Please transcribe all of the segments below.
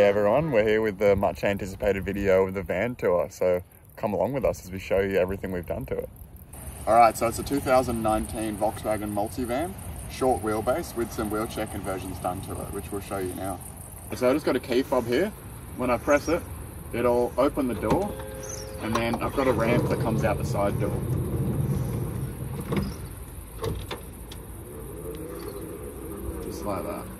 Hey everyone, we're here with the much anticipated video of the van tour, so come along with us as we show you everything we've done to it. Alright, so it's a 2019 Volkswagen Multivan, short wheelbase with some wheelchair conversions done to it, which we'll show you now. So I just got a key fob here. When I press it, it'll open the door, and then I've got a ramp that comes out the side door. Just like that.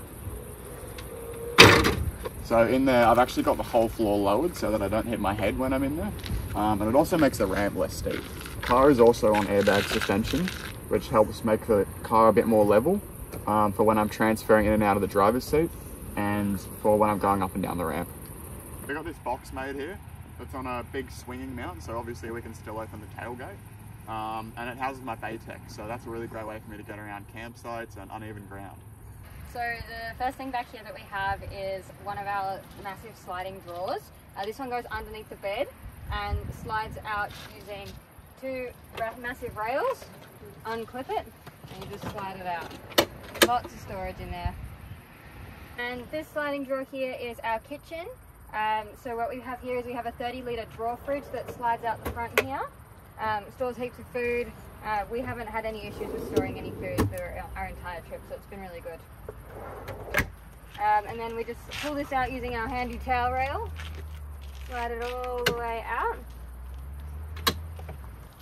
So in there, I've actually got the whole floor lowered so that I don't hit my head when I'm in there. Um, and it also makes the ramp less steep. The car is also on airbag suspension, which helps make the car a bit more level um, for when I'm transferring in and out of the driver's seat and for when I'm going up and down the ramp. We got this box made here. It's on a big swinging mount, so obviously we can still open the tailgate. Um, and it houses my Batec, so that's a really great way for me to get around campsites and uneven ground. So the first thing back here that we have is one of our massive sliding drawers. Uh, this one goes underneath the bed and slides out using two massive rails. Unclip it and you just slide it out. Lots of storage in there. And this sliding drawer here is our kitchen. Um, so what we have here is we have a 30 litre drawer fridge that slides out the front here. Um, stores heaps of food. Uh, we haven't had any issues with storing any food for our entire trip, so it's been really good. Um, and then we just pull this out using our handy towel rail, slide it all the way out.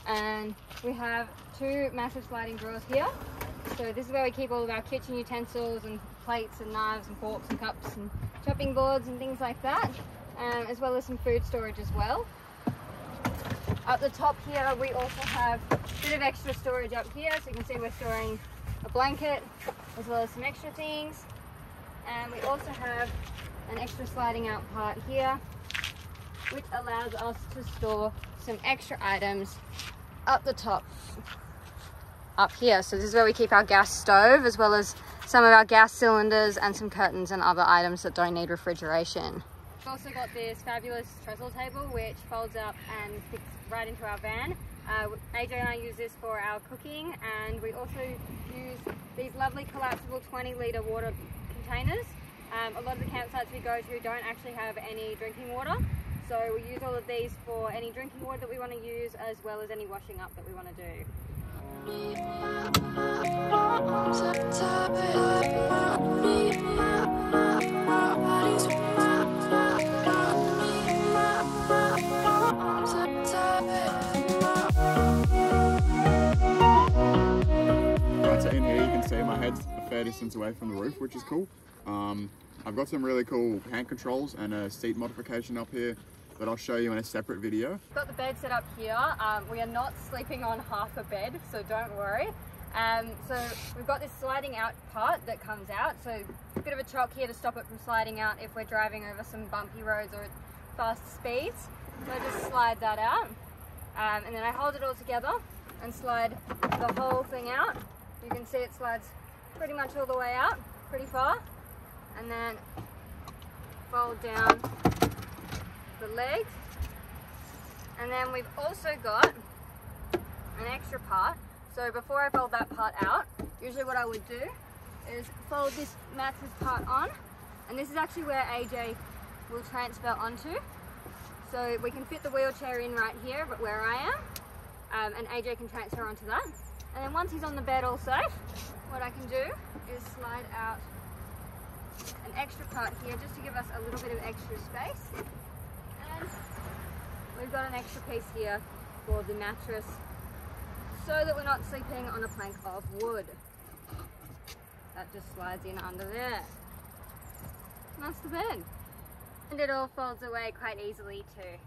And we have two massive sliding drawers here. So this is where we keep all of our kitchen utensils and plates and knives and forks and cups and chopping boards and things like that, um, as well as some food storage as well. Up the top here, we also have a bit of extra storage up here. So you can see we're storing a blanket, as well as some extra things. And we also have an extra sliding out part here, which allows us to store some extra items up the top up here. So this is where we keep our gas stove as well as some of our gas cylinders and some curtains and other items that don't need refrigeration. We've also got this fabulous trestle table which folds up and fits right into our van. Uh, AJ and I use this for our cooking and we also use these lovely collapsible 20 litre water containers. Um, a lot of the campsites we go to don't actually have any drinking water so we use all of these for any drinking water that we want to use as well as any washing up that we want to do. Fair distance away from the roof, which is cool. Um, I've got some really cool hand controls and a seat modification up here that I'll show you in a separate video. Got the bed set up here. Um, we are not sleeping on half a bed, so don't worry. Um, so we've got this sliding out part that comes out. So a bit of a chock here to stop it from sliding out if we're driving over some bumpy roads or fast speeds. So I just slide that out. Um, and then I hold it all together and slide the whole thing out. You can see it slides pretty much all the way out, pretty far. And then fold down the legs. And then we've also got an extra part. So before I fold that part out, usually what I would do is fold this mattress part on. And this is actually where AJ will transfer onto. So we can fit the wheelchair in right here, but where I am. Um, and AJ can transfer onto that. And then once he's on the bed all safe, what I can do is slide out an extra part here just to give us a little bit of extra space. And we've got an extra piece here for the mattress so that we're not sleeping on a plank of wood. That just slides in under there. That's the bed. And it all folds away quite easily too.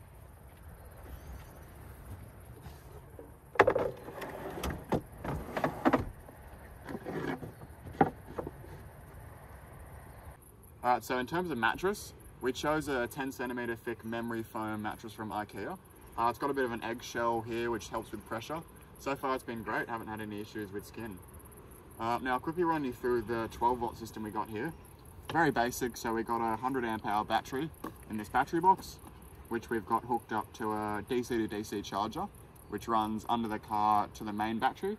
Alright, so in terms of mattress, we chose a 10 centimeter thick memory foam mattress from Ikea. Uh, it's got a bit of an eggshell here, which helps with pressure. So far it's been great, haven't had any issues with skin. Uh, now I'll quickly run you through the 12 volt system we got here. Very basic, so we got a 100 amp hour battery in this battery box, which we've got hooked up to a DC to DC charger, which runs under the car to the main battery.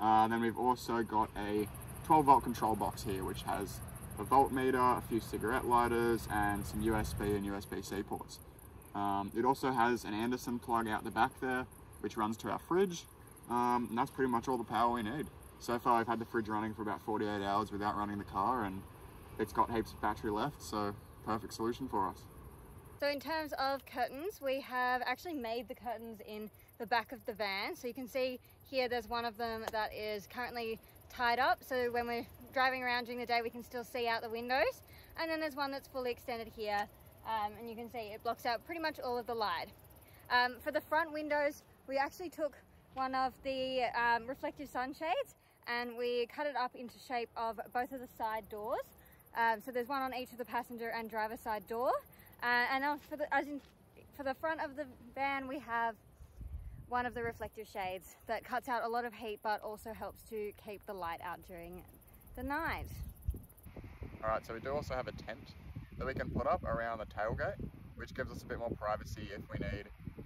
Uh, then we've also got a 12 volt control box here, which has a voltmeter, a few cigarette lighters, and some USB and USB-C ports. Um, it also has an Anderson plug out the back there, which runs to our fridge, um, and that's pretty much all the power we need. So far I've had the fridge running for about 48 hours without running the car, and it's got heaps of battery left, so perfect solution for us. So in terms of curtains, we have actually made the curtains in the back of the van. So you can see here there's one of them that is currently tied up. So when we're driving around during the day, we can still see out the windows. And then there's one that's fully extended here. Um, and you can see it blocks out pretty much all of the light. Um, for the front windows, we actually took one of the um, reflective sunshades and we cut it up into shape of both of the side doors. Um, so there's one on each of the passenger and driver side door. Uh, and for the, as in, for the front of the van, we have one of the reflective shades that cuts out a lot of heat, but also helps to keep the light out during the night. All right, so we do also have a tent that we can put up around the tailgate, which gives us a bit more privacy if we need,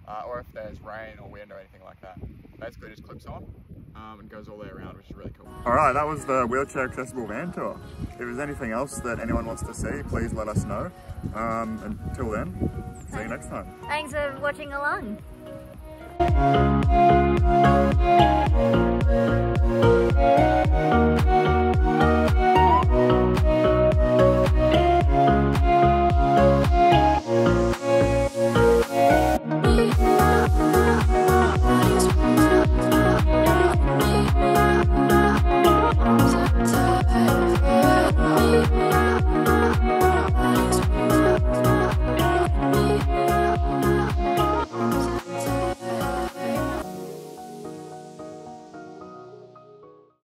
uh, or if there's rain or wind or anything like that. Basically just clips on um, and goes all the way around, which is really cool. All right, that was the wheelchair accessible van tour. If there's anything else that anyone wants to see, please let us know. Um, until then, see you next time. Thanks for watching along.